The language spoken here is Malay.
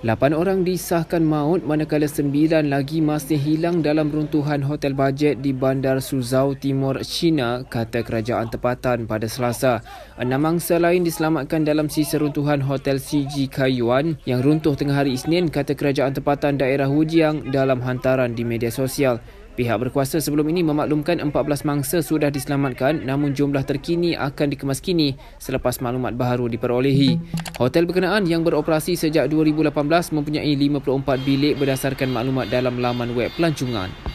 Lapan orang disahkan maut manakala sembilan lagi masih hilang dalam runtuhan hotel bajet di Bandar Suzhou Timur, China, kata kerajaan tempatan pada Selasa. Enam mangsa lain diselamatkan dalam sisa runtuhan hotel CG Kayuan yang runtuh tengah hari Isnin, kata kerajaan tempatan daerah Wujiang dalam hantaran di media sosial. Pihak berkuasa sebelum ini memaklumkan 14 mangsa sudah diselamatkan namun jumlah terkini akan dikemaskini selepas maklumat baharu diperolehi. Hotel berkenaan yang beroperasi sejak 2018 mempunyai 54 bilik berdasarkan maklumat dalam laman web pelancongan.